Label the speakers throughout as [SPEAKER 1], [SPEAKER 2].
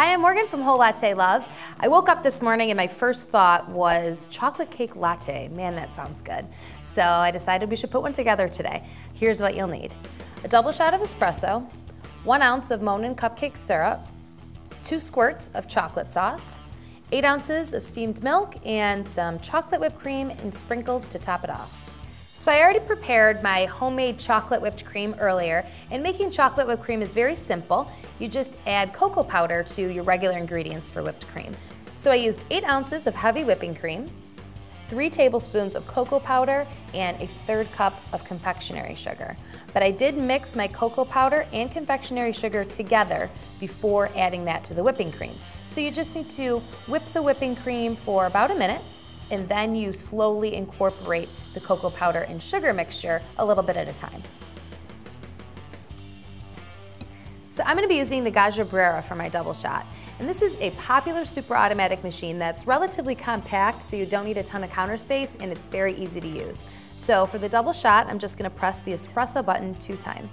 [SPEAKER 1] Hi, I'm Morgan from Whole Latte Love. I woke up this morning and my first thought was chocolate cake latte. Man, that sounds good. So I decided we should put one together today. Here's what you'll need. A double shot of espresso, one ounce of Monin cupcake syrup, two squirts of chocolate sauce, eight ounces of steamed milk, and some chocolate whipped cream and sprinkles to top it off. So I already prepared my homemade chocolate whipped cream earlier, and making chocolate whipped cream is very simple. You just add cocoa powder to your regular ingredients for whipped cream. So I used eight ounces of heavy whipping cream, three tablespoons of cocoa powder, and a third cup of confectionery sugar. But I did mix my cocoa powder and confectionery sugar together before adding that to the whipping cream. So you just need to whip the whipping cream for about a minute, and then you slowly incorporate the cocoa powder and sugar mixture a little bit at a time. So I'm going to be using the Gaggia Brera for my double shot. And this is a popular super automatic machine that's relatively compact so you don't need a ton of counter space and it's very easy to use. So for the double shot, I'm just going to press the espresso button two times.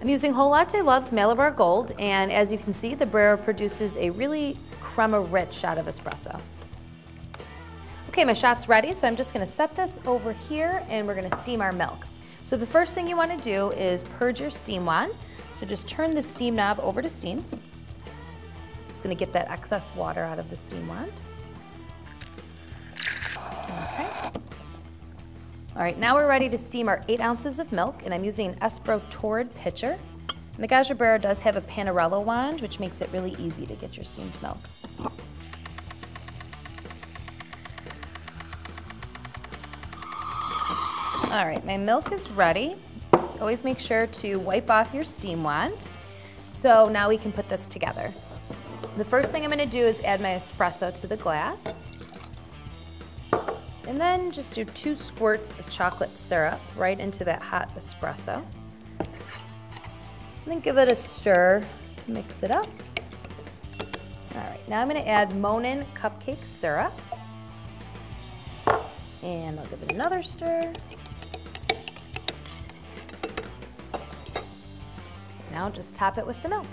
[SPEAKER 1] I'm using Whole Latte Love's Malabar Gold and as you can see the Brera produces a really crema rich shot of espresso. Okay, my shot's ready, so I'm just gonna set this over here and we're gonna steam our milk. So the first thing you wanna do is purge your steam wand. So just turn the steam knob over to steam. It's gonna get that excess water out of the steam wand. Okay. All right, now we're ready to steam our eight ounces of milk, and I'm using an Espro Toroid pitcher. And the Gaggia Brera does have a Panarello wand, which makes it really easy to get your steamed milk. All right, my milk is ready. Always make sure to wipe off your steam wand. So now we can put this together. The first thing I'm gonna do is add my espresso to the glass. And then just do two squirts of chocolate syrup right into that hot espresso. Then give it a stir to mix it up. All right, now I'm gonna add Monin cupcake syrup. And I'll give it another stir. Now just top it with the milk.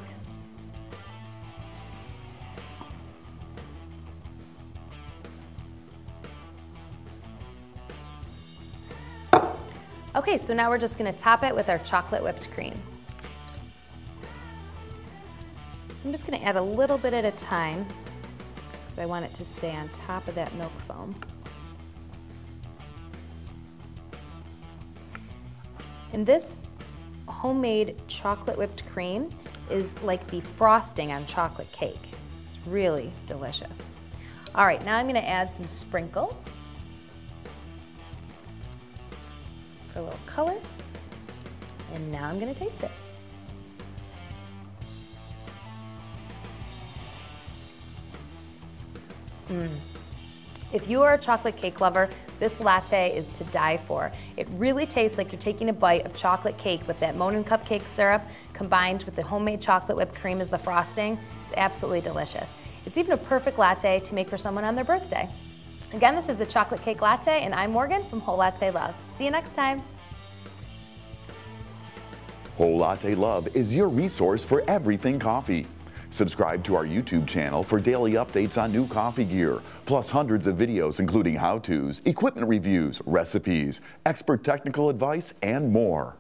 [SPEAKER 1] Okay, so now we're just gonna top it with our chocolate whipped cream. So I'm just gonna add a little bit at a time because I want it to stay on top of that milk foam. And this homemade chocolate whipped cream is like the frosting on chocolate cake. It's really delicious. All right, now I'm gonna add some sprinkles for a little color. And now I'm gonna taste it. Mm. If you are a chocolate cake lover, this latte is to die for. It really tastes like you're taking a bite of chocolate cake with that Monin cupcake syrup combined with the homemade chocolate whipped cream as the frosting. It's absolutely delicious. It's even a perfect latte to make for someone on their birthday. Again, this is the Chocolate Cake Latte, and I'm Morgan from Whole Latte Love. See you next time.
[SPEAKER 2] Whole Latte Love is your resource for everything coffee. Subscribe to our YouTube channel for daily updates on new coffee gear, plus hundreds of videos including how-tos, equipment reviews, recipes, expert technical advice, and more.